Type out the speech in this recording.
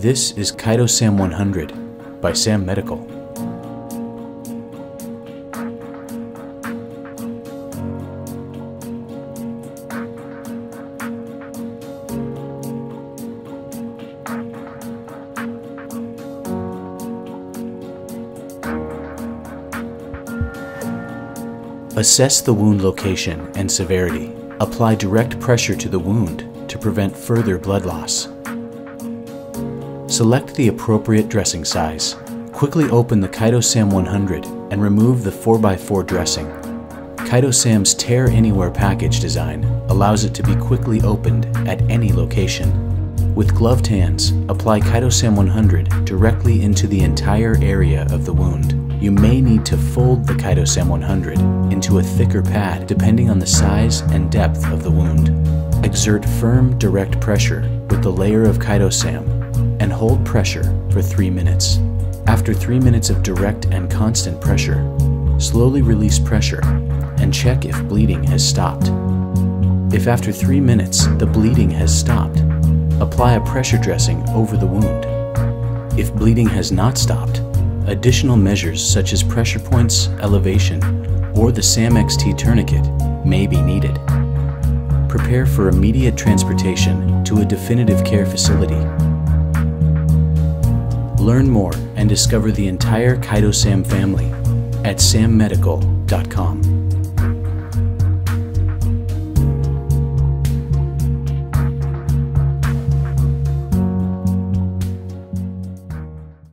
This is ChitoSAM 100 by SAM Medical. Assess the wound location and severity. Apply direct pressure to the wound to prevent further blood loss. Select the appropriate dressing size. Quickly open the ChitoSAM 100 and remove the 4x4 dressing. ChitoSAM's Tear Anywhere package design allows it to be quickly opened at any location. With gloved hands, apply ChitoSAM 100 directly into the entire area of the wound. You may need to fold the ChitoSAM 100 into a thicker pad depending on the size and depth of the wound. Exert firm, direct pressure with the layer of ChitoSAM and hold pressure for 3 minutes. After 3 minutes of direct and constant pressure, slowly release pressure and check if bleeding has stopped. If after 3 minutes the bleeding has stopped, apply a pressure dressing over the wound. If bleeding has not stopped, additional measures such as pressure points, elevation, or the SAM-XT tourniquet may be needed. Prepare for immediate transportation to a definitive care facility. Learn more and discover the entire ChitoSAM family at sammedical.com.